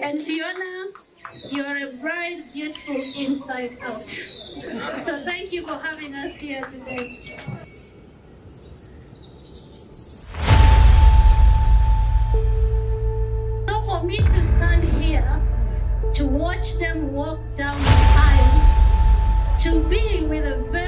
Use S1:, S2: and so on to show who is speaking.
S1: And Pheona, you are a bright, beautiful inside out. So thank you for having us here today. So for me to stand here to watch them walk down the aisle, to be with a very